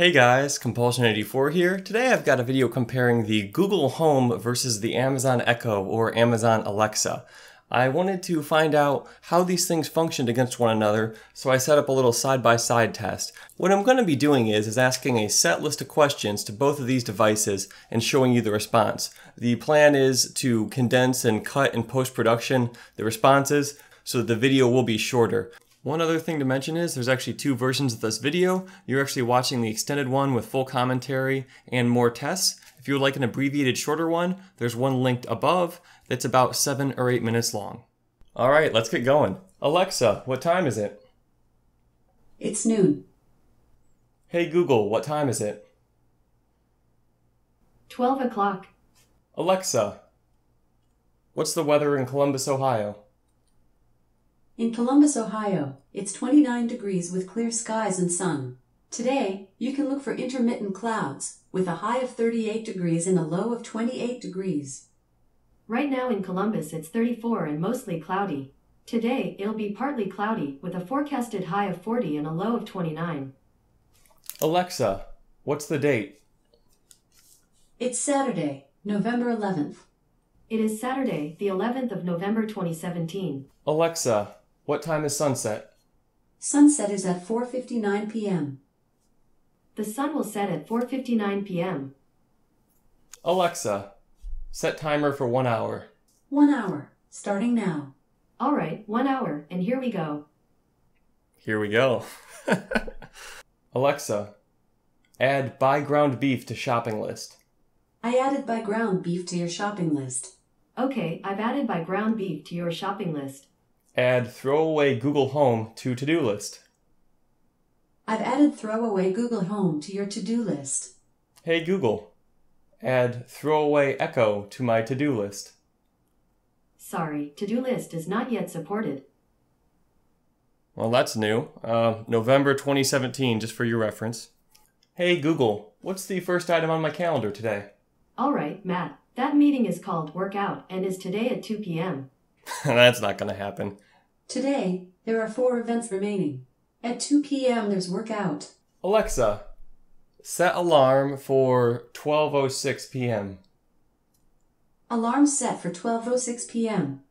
Hey guys, Compulsion84 here. Today I've got a video comparing the Google Home versus the Amazon Echo or Amazon Alexa. I wanted to find out how these things functioned against one another, so I set up a little side-by-side -side test. What I'm going to be doing is, is asking a set list of questions to both of these devices and showing you the response. The plan is to condense and cut in post-production the responses so that the video will be shorter. One other thing to mention is there's actually two versions of this video. You're actually watching the extended one with full commentary and more tests. If you would like an abbreviated shorter one, there's one linked above that's about seven or eight minutes long. All right, let's get going. Alexa, what time is it? It's noon. Hey Google, what time is it? 12 o'clock. Alexa, what's the weather in Columbus, Ohio? In Columbus, Ohio, it's 29 degrees with clear skies and sun. Today, you can look for intermittent clouds, with a high of 38 degrees and a low of 28 degrees. Right now in Columbus it's 34 and mostly cloudy. Today, it'll be partly cloudy, with a forecasted high of 40 and a low of 29. Alexa, what's the date? It's Saturday, November 11th. It is Saturday, the 11th of November 2017. Alexa, what time is sunset? Sunset is at 4:59 p.m. The sun will set at 4:59 p.m. Alexa, set timer for 1 hour. 1 hour, starting now. All right, 1 hour, and here we go. Here we go. Alexa, add buy ground beef to shopping list. I added buy ground beef to your shopping list. Okay, I've added buy ground beef to your shopping list. Add throwaway Google Home to to-do list. I've added throwaway Google Home to your to-do list. Hey Google, add throwaway Echo to my to-do list. Sorry, to-do list is not yet supported. Well, that's new. Uh, November 2017, just for your reference. Hey Google, what's the first item on my calendar today? All right, Matt, that meeting is called Workout and is today at 2 p.m. That's not going to happen. Today, there are four events remaining. At 2 p.m., there's workout. Alexa, set alarm for 12:06 p.m. Alarm set for 12:06 p.m.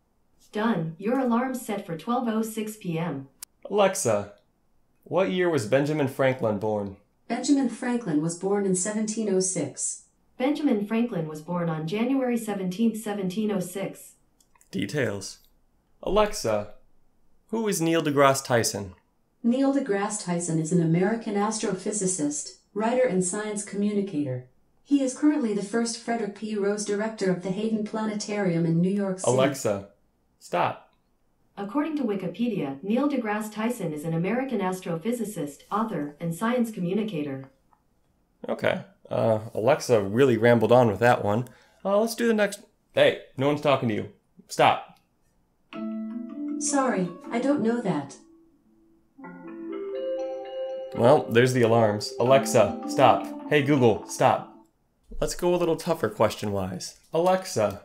Done. Your alarm set for 12:06 p.m. Alexa, what year was Benjamin Franklin born? Benjamin Franklin was born in 1706. Benjamin Franklin was born on January 17, 1706. Details. Alexa, who is Neil deGrasse Tyson? Neil deGrasse Tyson is an American astrophysicist, writer, and science communicator. He is currently the first Frederick P. Rose Director of the Hayden Planetarium in New York City. Alexa, stop. According to Wikipedia, Neil deGrasse Tyson is an American astrophysicist, author, and science communicator. Okay. Uh, Alexa really rambled on with that one. Uh, let's do the next. Hey, no one's talking to you. Stop. Sorry, I don't know that. Well, there's the alarms. Alexa, stop. Hey Google, stop. Let's go a little tougher question wise. Alexa,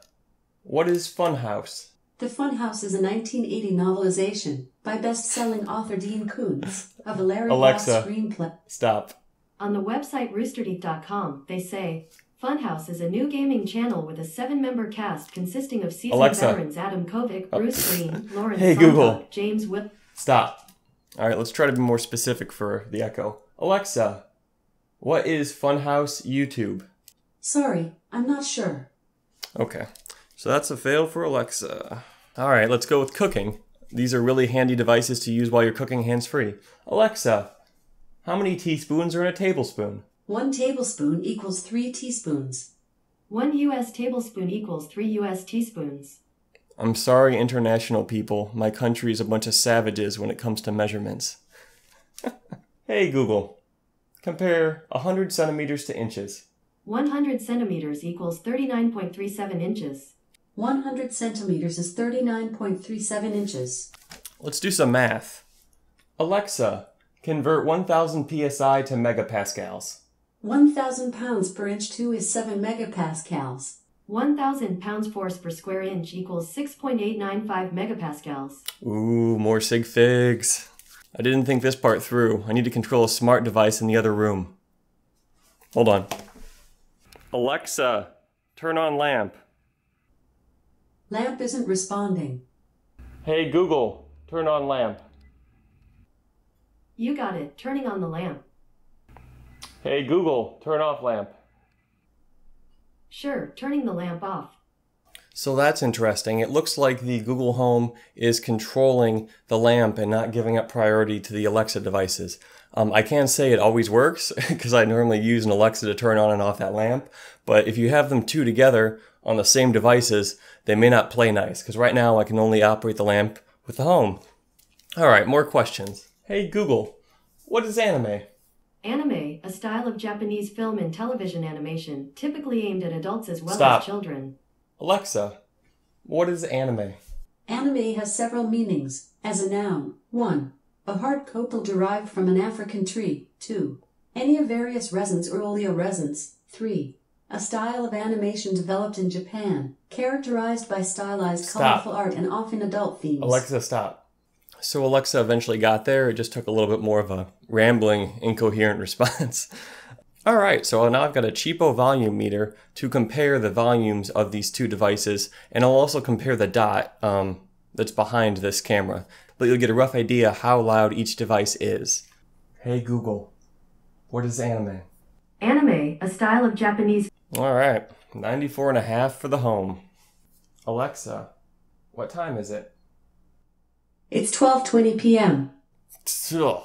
what is Funhouse? The Funhouse is a 1980 novelization by best-selling author Dean Koontz of a Larry Alexa. Screenplay. Stop. On the website roosterteeth.com, they say Funhouse is a new gaming channel with a seven-member cast consisting of seasoned Alexa. veterans Adam Kovic, oh. Bruce Greene, Lawrence Hey, Sonntag, Google. James Whip. Stop. All right, let's try to be more specific for the echo. Alexa, what is Funhouse YouTube? Sorry, I'm not sure. Okay, so that's a fail for Alexa. All right, let's go with cooking. These are really handy devices to use while you're cooking hands free. Alexa, how many teaspoons are in a tablespoon? One tablespoon equals three teaspoons. One U.S. tablespoon equals three U.S. teaspoons. I'm sorry, international people. My country is a bunch of savages when it comes to measurements. hey, Google. Compare 100 centimeters to inches. 100 centimeters equals 39.37 inches. 100 centimeters is 39.37 inches. Let's do some math. Alexa, convert 1000 psi to megapascals. 1,000 pounds per inch 2 is 7 megapascals. 1,000 pounds force per square inch equals 6.895 megapascals. Ooh, more sig figs. I didn't think this part through. I need to control a smart device in the other room. Hold on. Alexa, turn on lamp. Lamp isn't responding. Hey Google, turn on lamp. You got it. Turning on the lamp. Hey Google, turn off lamp. Sure, turning the lamp off. So that's interesting. It looks like the Google Home is controlling the lamp and not giving up priority to the Alexa devices. Um, I can say it always works because I normally use an Alexa to turn on and off that lamp. But if you have them two together on the same devices, they may not play nice because right now I can only operate the lamp with the home. All right, more questions. Hey Google, what is anime? Anime, a style of Japanese film and television animation, typically aimed at adults as well Stop. as children. Alexa, what is anime? Anime has several meanings. As a noun, 1. A hard copal derived from an African tree. 2. Any of various resins or oleoresins. 3. A style of animation developed in Japan, characterized by stylized, Stop. colorful art and often adult themes. Alexa, stop. So Alexa eventually got there. It just took a little bit more of a rambling, incoherent response. All right, so now I've got a cheapo volume meter to compare the volumes of these two devices, and I'll also compare the dot um, that's behind this camera. But you'll get a rough idea how loud each device is. Hey Google, what is anime? Anime, a style of Japanese All right, 94 and a half for the home. Alexa, what time is it? It's 12:20 p.m. Ugh,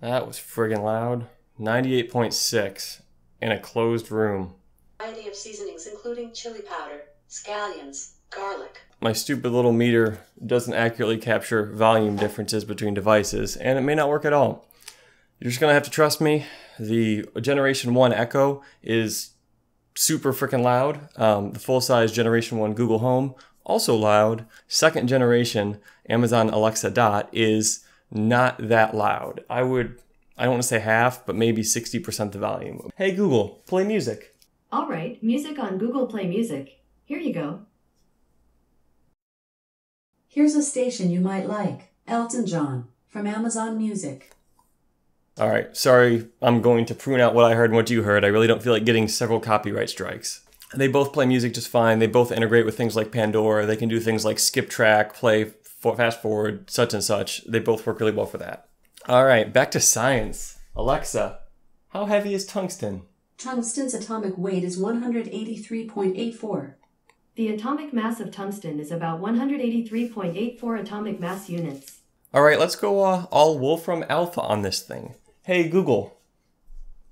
that was friggin' loud. 98.6 in a closed room. Variety of seasonings including chili powder, scallions, garlic. My stupid little meter doesn't accurately capture volume differences between devices, and it may not work at all. You're just gonna have to trust me. The Generation 1 Echo is super freaking loud. Um, the full size Generation 1 Google Home, also loud. Second generation Amazon Alexa Dot is not that loud. I would, I don't want to say half, but maybe 60% the volume. Hey Google, play music. All right, music on Google Play Music. Here you go. Here's a station you might like. Elton John from Amazon Music. All right, sorry, I'm going to prune out what I heard and what you heard. I really don't feel like getting several copyright strikes. They both play music just fine. They both integrate with things like Pandora. They can do things like skip track, play for fast forward, such and such. They both work really well for that. All right, back to science. Alexa, how heavy is tungsten? Tungsten's atomic weight is 183.84. The atomic mass of tungsten is about 183.84 atomic mass units. All right, let's go uh, all Wolfram Alpha on this thing. Hey Google,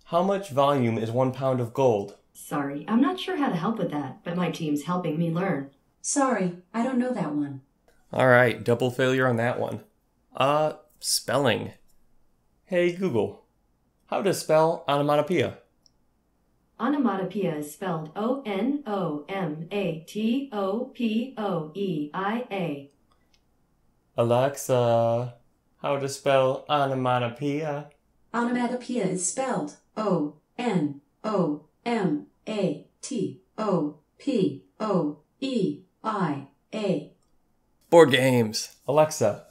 how much volume is one pound of gold? Sorry, I'm not sure how to help with that, but my team's helping me learn. Sorry, I don't know that one. All right, double failure on that one. Uh, spelling. Hey Google, how to spell onomatopoeia? Onomatopoeia is spelled O N O M A T O P O E I A. Alexa, how to spell onomatopoeia? Onomatopoeia is spelled O N O M A T O P O E I A. Board games. Alexa,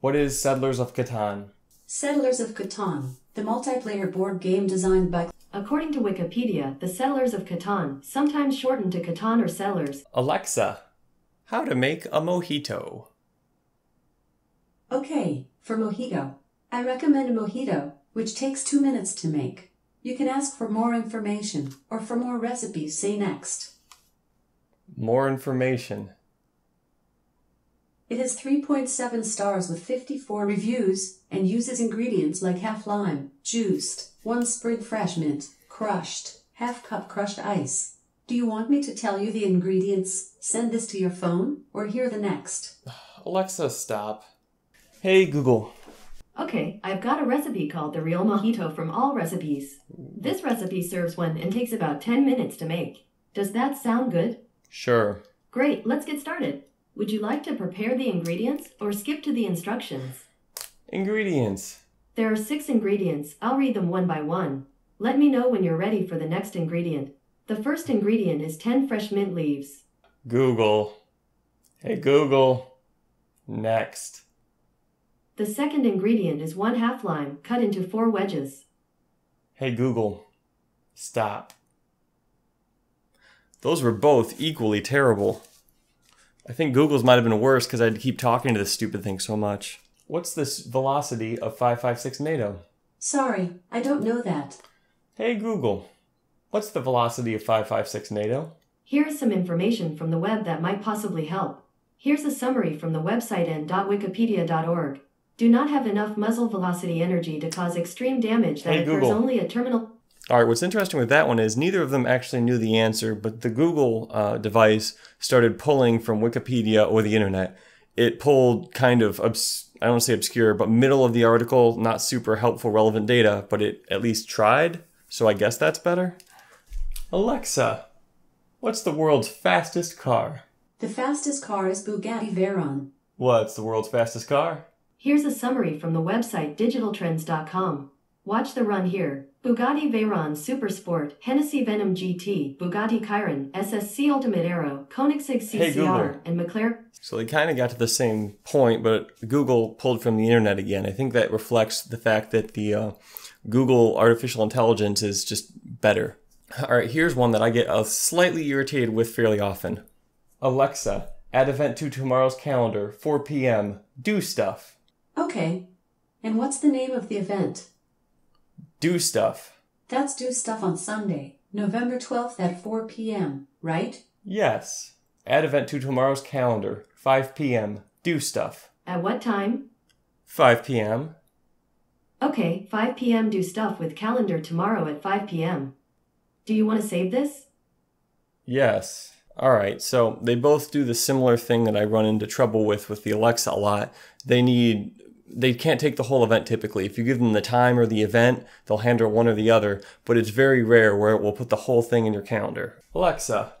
what is Settlers of Catan? Settlers of Catan, the multiplayer board game designed by According to Wikipedia, the settlers of Catan, sometimes shortened to Catan or settlers, Alexa, how to make a mojito? Okay, for mojito. I recommend a mojito, which takes two minutes to make. You can ask for more information or for more recipes, say next. More information. It has 3.7 stars with 54 reviews and uses ingredients like half lime, juiced, one sprig fresh mint, crushed, half cup crushed ice. Do you want me to tell you the ingredients, send this to your phone, or hear the next? Alexa, stop. Hey Google, Okay, I've got a recipe called the Real Mojito from All Recipes. This recipe serves one and takes about 10 minutes to make. Does that sound good? sure. Great, let's get started. Would you like to prepare the ingredients or skip to the instructions? Ingredients. There are six ingredients. I'll read them one by one. Let me know when you're ready for the next ingredient. The first ingredient is 10 fresh mint leaves. Google. Hey Google. Next. The second ingredient is one half lime cut into four wedges. Hey Google. Stop. Those were both equally terrible. I think Google's might have been worse because I had to keep talking to this stupid thing so much. What's this velocity of 556 NATO? Sorry, I don't know that. Hey Google, what's the velocity of 556 NATO? Here is some information from the web that might possibly help. Here's a summary from the website en.wikipedia.org. Do not have enough muzzle velocity energy to cause extreme damage that Hey, occurs Google. only at terminal. All right, what's interesting with that one is neither of them actually knew the answer, but the Google uh, device started pulling from Wikipedia or the internet. It pulled kind of, obs- I don't want to say obscure, but middle of the article, not super helpful, relevant data, but it at least tried, so I guess that's better. Alexa, what's the world's fastest car? The fastest car is Bugatti Veyron. What's the world's fastest car? Here's a summary from the website digitaltrends.com. Watch the run here. Bugatti Veyron Super Sport, Hennessy Venom GT, Bugatti Chiron, SSC Ultimate Aero, Koenigsegg Hey, and McLaren. So they kind of got to the same point, but Google pulled from the internet again. I think that reflects the fact that the uh, Google artificial intelligence is just better. All right, here's one that I get uh, slightly irritated with fairly often. Alexa, add event to tomorrow's calendar, 4 p.m. Do stuff. Okay. And what's the name of the event? Do stuff. That's Do Stuff on Sunday, November 12th at 4 p.m., right? Yes. Add event to tomorrow's calendar, 5 p.m. Do stuff. At what time? 5 p.m. Okay, 5 p.m. do stuff with calendar tomorrow at 5 p.m. Do you want to save this? Yes. All right. So they both do the similar thing that I run into trouble with with the Alexa a lot. They need they can't take the whole event typically. If you give them the time or the event, they'll handle one or the other, but it's very rare where it will put the whole thing in your calendar. Alexa,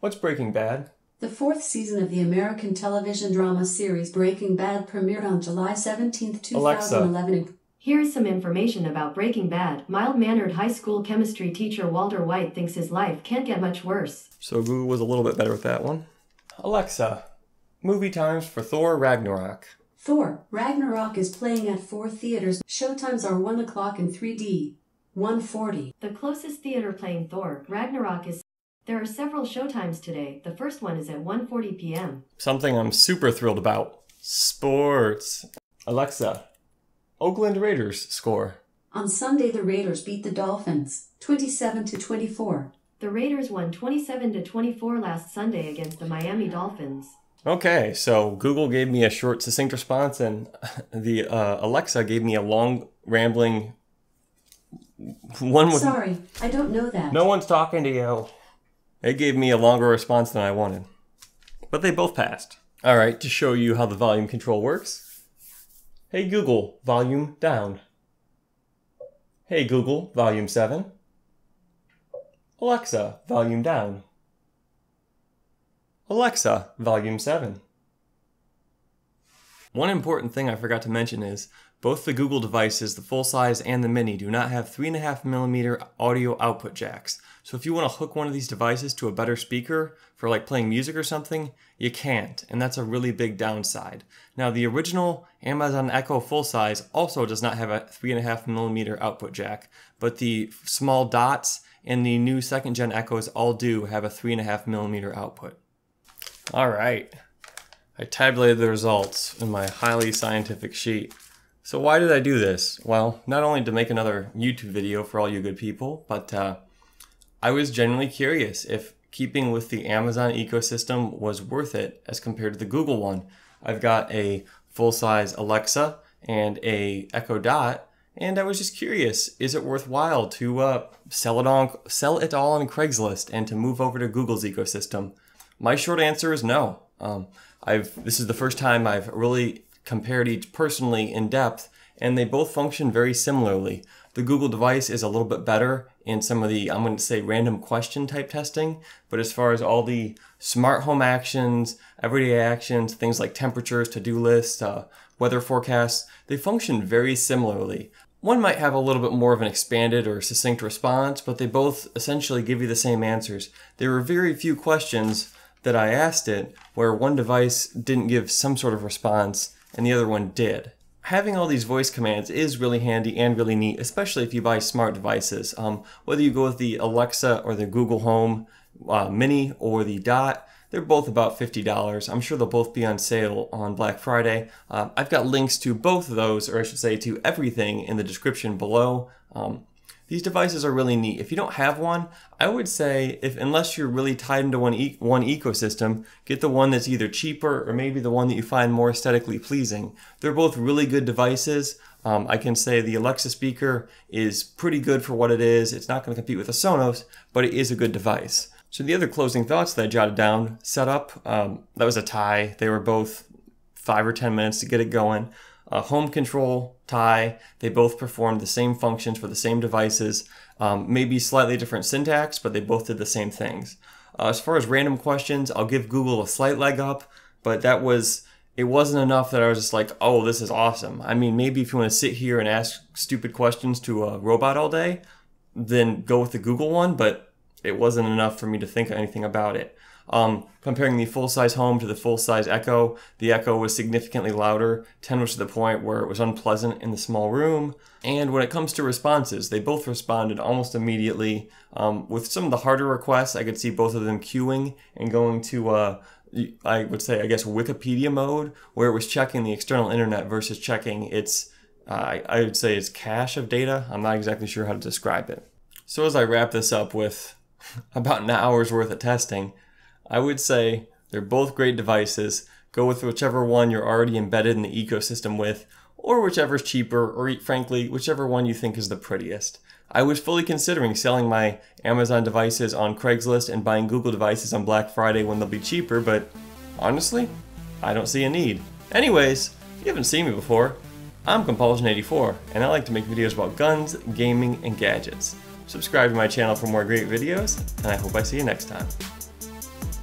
what's Breaking Bad? The fourth season of the American television drama series Breaking Bad premiered on July 17th, Alexa. 2011. in- Here is some information about Breaking Bad. Mild mannered high school chemistry teacher Walter White thinks his life can't get much worse. So Google was a little bit better with that one. Alexa, movie times for Thor Ragnarok. Thor, Ragnarok is playing at four theaters. Showtimes are 1 o'clock in 3D. 140. The closest theater playing Thor, Ragnarok is. There are several showtimes today. The first one is at 1:40 p.m. Something I'm super thrilled about. Sports. Alexa, Oakland Raiders score. On Sunday, the Raiders beat the Dolphins 27 to 24. The Raiders won 27 to 24 last Sunday against the Miami Dolphins. Okay, so Google gave me a short, succinct response, and the uh, Alexa gave me a long, rambling one with Sorry, I don't know that. no one's talking to you. It gave me a longer response than I wanted, but they both passed. All right, to show you how the volume control works. Hey Google, volume down. Hey Google, volume seven. Alexa, volume down. Alexa, volume 7. One important thing I forgot to mention is both the Google devices, the full size and the mini, do not have 3.5mm audio output jacks. So if you want to hook one of these devices to a better speaker for like playing music or something, you can't, and that's a really big downside. Now, the original Amazon Echo full size also does not have a 3.5mm output jack, but the small dots and the new second gen Echoes all do have a 3.5mm output. All right. I tabulated the results in my highly scientific sheet. So why did I do this? Well, not only to make another YouTube video for all you good people, but uh, I was genuinely curious if keeping with the Amazon ecosystem was worth it as compared to the Google one. I've got a full-size Alexa and a Echo Dot, and I was just curious: is it worthwhile to uh, sell it on sell it all on Craigslist and to move over to Google's ecosystem? My short answer is no. Um, I've this is the first time I've really compared each personally in depth, and they both function very similarly. The Google device is a little bit better in some of the I'm going to say random question type testing, but as far as all the smart home actions, everyday actions, things like temperatures, to-do lists, uh, weather forecasts, they function very similarly. One might have a little bit more of an expanded or succinct response, but they both essentially give you the same answers. There are very few questions that I asked it where one device didn't give some sort of response and the other one did. having all these voice commands is really handy and really neat, especially if you buy smart devices. Um, whether you go with the Alexa or the Google Home uh, Mini or the Dot, they're both about $50. I'm sure they'll both be on sale on Black Friday. Uh, I've got links to both of those, or I should say to everything in the description below. Um, these devices are really neat. If you don't have one, I would say if unless you're really tied into one e one ecosystem, get the one that's either cheaper or maybe the one that you find more aesthetically pleasing. They're both really good devices. Um, I can say the Alexa speaker is pretty good for what it is. It's not going to compete with the Sonos, but it is a good device. So the other closing thoughts that I jotted down, setup, um, that was a tie. They were both five or 10 minutes to get it going. Home control, tie, they both performed the same functions for the same devices, um, maybe slightly different syntax, but they both did the same things. Uh, as far as random questions, I'll give Google a slight leg up, but that was, it wasn't enough that I was just like, oh, this is awesome. I mean, maybe if you want to sit here and ask stupid questions to a robot all day, then go with the Google one, but it wasn't enough for me to think anything about it. Um, comparing the full-size home to the full-size Echo, the Echo was significantly louder. 10 was to the point where it was unpleasant in the small room. And when it comes to responses, they both responded almost immediately. Um, with some of the harder requests, I could see both of them queuing and going to, uh, I would say, I guess, Wikipedia mode, where it was checking the external internet versus checking its, uh, I would say, its cache of data. I'm not exactly sure how to describe it. So as I wrap this up with about an hour's worth of testing, I would say they're both great devices. Go with whichever one you're already embedded in the ecosystem with, or whichever's cheaper, or frankly, whichever one you think is the prettiest. I was fully considering selling my Amazon devices on Craigslist and buying Google devices on Black Friday when they'll be cheaper, but honestly, I don't see a need. Anyways, if you haven't seen me before, I'm Compulsion84, and I like to make videos about guns, gaming, and gadgets. Subscribe to my channel for more great videos, and I hope I see you next time.